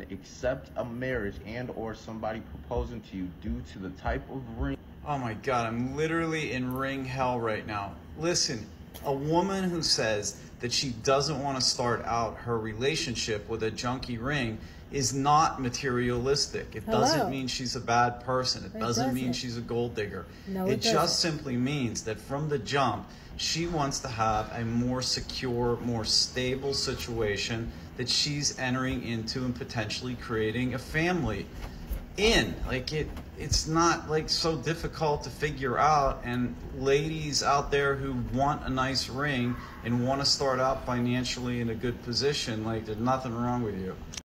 accept a marriage and or somebody proposing to you due to the type of ring Oh my God, I'm literally in ring hell right now. Listen, a woman who says that she doesn't want to start out her relationship with a junky ring is not materialistic. It Hello. doesn't mean she's a bad person. It, It doesn't, mean doesn't. she's a gold digger. No, it it just simply means that from the jump, she wants to have a more secure, more stable situation that she's entering into and potentially creating a family in. Like it it's not like so difficult to figure out and ladies out there who want a nice ring and want to start out financially in a good position like there's nothing wrong with you